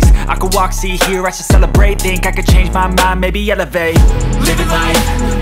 I could walk, see, hear, I should celebrate. Think I could change my mind, maybe elevate. Living life,